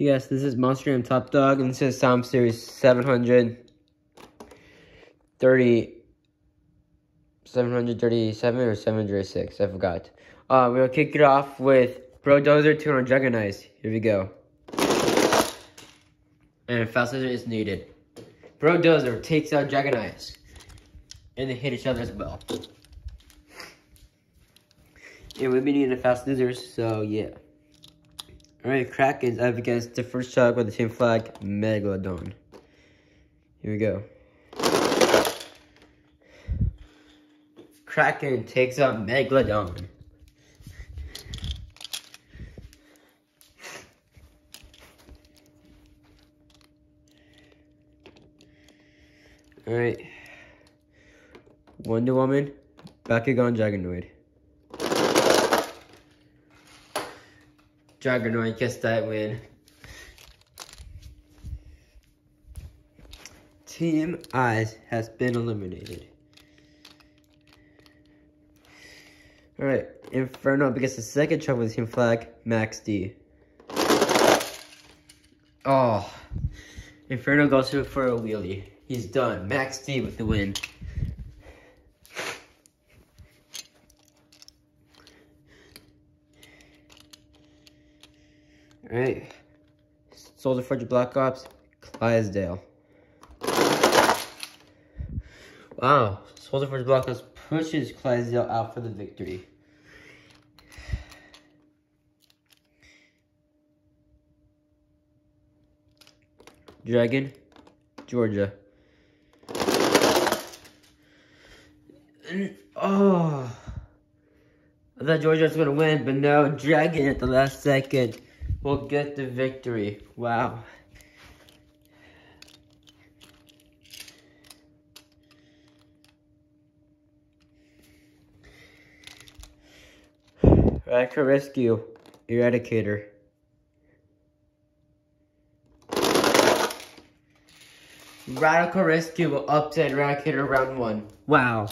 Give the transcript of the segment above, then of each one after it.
Yes, this is Monster Jam Top Dog, and this is Sound Series 730, 737 or 706, I forgot. Uh, we'll kick it off with Bro Dozer 200 Dragon Ice. Here we go. And Fast Scissor is needed. Bro Dozer takes out Ice. And they hit each other as well. And we've been needing a Fast Scissors, so yeah. Alright, Kraken's up against the first shot with the team flag, Megalodon. Here we go. Kraken takes out Megalodon. Alright. Wonder Woman, Bakugan Dragonoid. Dragonoid gets that win. Team Eyes has been eliminated. Alright, Inferno because the second truck with Team Flag, Max D. Oh, Inferno goes for a wheelie. He's done. Max D with the win. Alright. Soldier Fortune Black Ops, Clydesdale. Wow. Soldier Fortune Black Ops pushes Clydesdale out for the victory. Dragon, Georgia. And, oh. I thought Georgia was going to win, but no, Dragon at the last second will get the victory. Wow. Radical Rescue, Eradicator. Radical Rescue will upset Eradicator round one. Wow.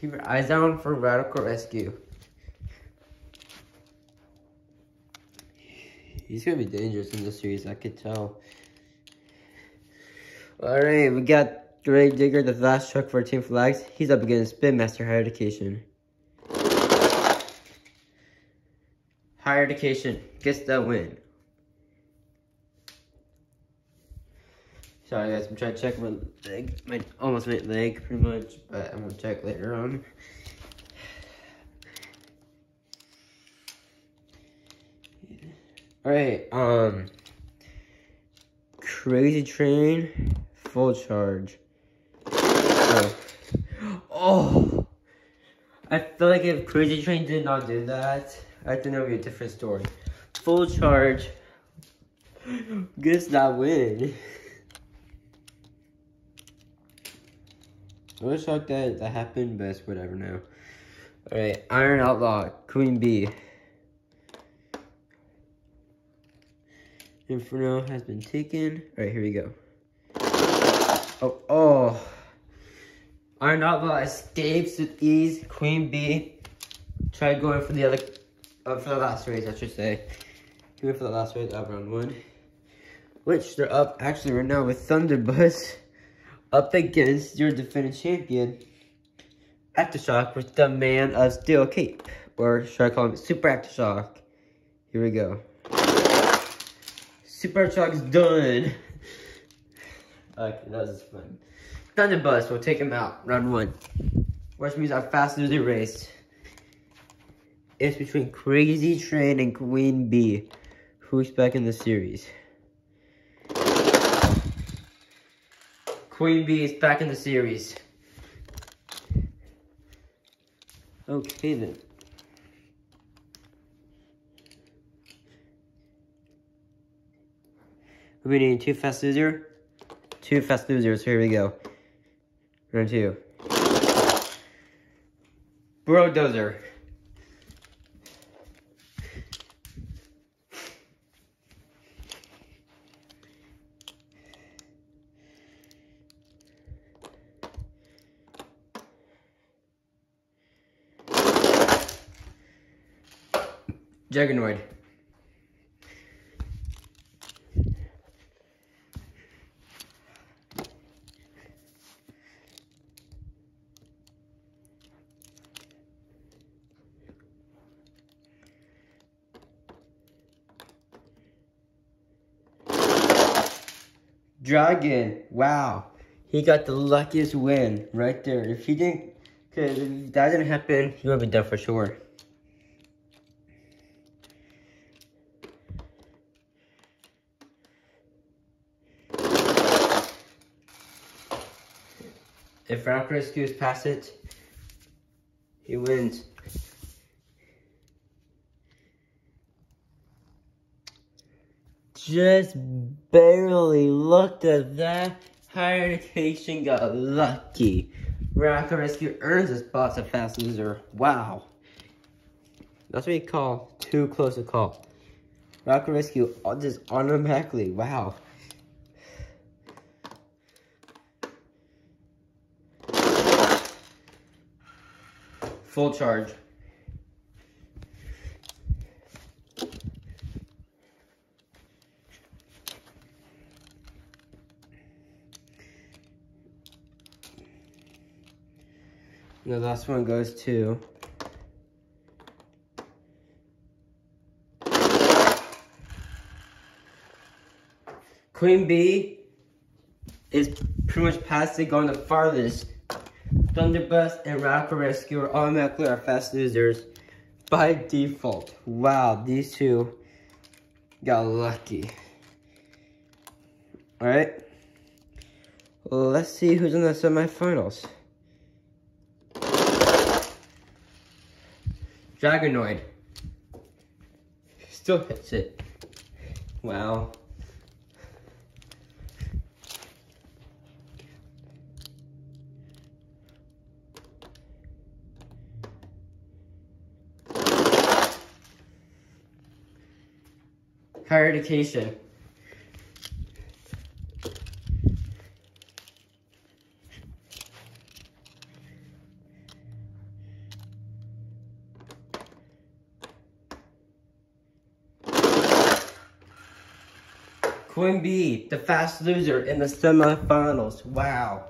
Keep your eyes down for Radical Rescue. He's gonna be dangerous in this series, I could tell. Alright, we got Grave Digger, the last truck for Team Flags. He's up against Spin Master Higher Education. Higher Education gets that win. Sorry guys, I'm trying to check my leg, my almost my leg pretty much, but I'm gonna check later on. Alright, um Crazy Train, full charge. Oh. oh. I feel like if Crazy Train did not do that, I think it would be a different story. Full charge gets that win. I shocked that that happened, but whatever now. Alright, Iron Outlaw, Queen Bee. Inferno has been taken. Alright, here we go. Oh, oh. Iron Outlaw escapes with ease. Queen Bee. Try going for the other, uh, for the last race, I should say. He went for the last race of round one. Which they're up actually right now with Thunderbuzz up against your defending champion, Aftershock, with the man of Steel Cape. Or should I call him Super Aftershock? Here we go. Super Aftershock's done. okay, that was fun. Thunderbuzz will take him out, round one. Which means our fast losing race. It's between Crazy Train and Queen Bee. Who's back in the series? Queen Bee is back in the series. Okay then. We need two fast loser. Two fast losers. Here we go. Round two. Brodozer. Juggernoid. Dragon. Wow. He got the luckiest win right there. If he didn't, because if that didn't happen, he would have been done for sure. If Rock Rescues pass it, he wins. Just barely looked at that. Higher education got lucky. Radical Rescue earns a spot as fast loser. Wow. That's what you call too close a call. Radical Rescue just automatically. Wow. Full charge. The last one goes to Queen Bee is pretty much past it going the farthest. Thunderbuzz and Radical Rescue are automatically our fast losers by default. Wow, these two got lucky. Alright. Let's see who's in the semifinals. Dragonoid. Still hits it. Wow. Higher education. Bee, the fast loser in the semifinals. Wow.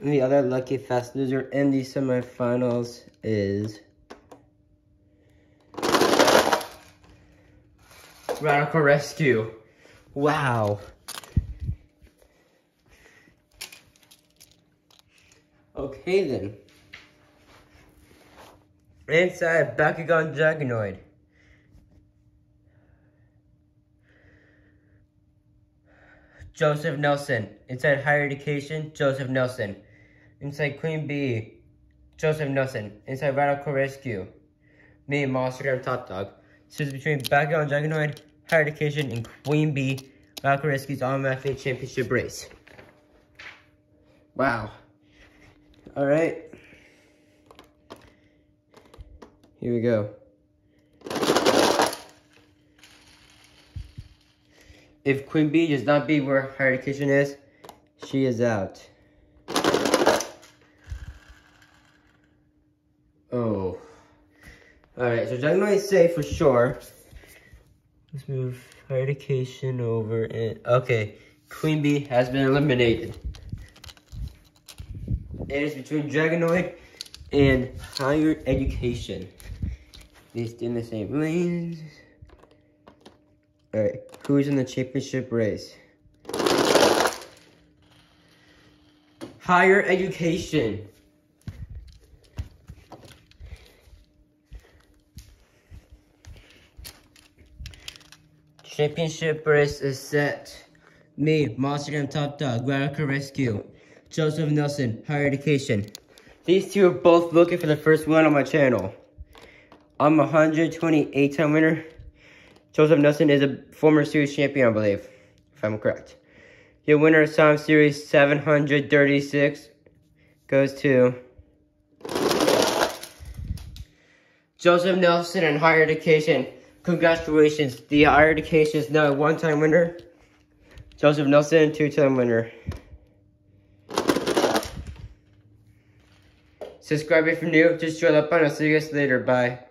And the other lucky fast loser in the semifinals is Radical Rescue. Wow. Okay then. Inside Bakugan Dragonoid. Joseph Nelson. Inside Higher Education, Joseph Nelson. Inside Queen Bee, Joseph Nelson. Inside Radical Rescue, me, Monster Top Dog. So it's between Bakugan Dragonoid, Higher Education, and Queen Bee, Radical Rescue's automatic championship race. Wow. Alright. Here we go. If Queen Bee does not be where higher education is, she is out. Oh. Alright, so Dragonoid is safe for sure. Let's move higher education over and okay. Queen Bee has been eliminated. It is between Dragonoid and higher education. They in the same lanes. Alright, who's in the championship race? Higher education. Championship race is set. Me, Monster Jam Top Dog, Radical Rescue. Joseph Nelson, Higher Education. These two are both looking for the first one on my channel. I'm a 128 time winner. Joseph Nelson is a former series champion, I believe, if I'm correct. Your winner of time series 736 goes to Joseph Nelson and Higher Education. Congratulations, the Higher Education is now a one-time winner. Joseph Nelson, two-time winner. Subscribe if you're new. Just show up on. I'll see you guys later. Bye.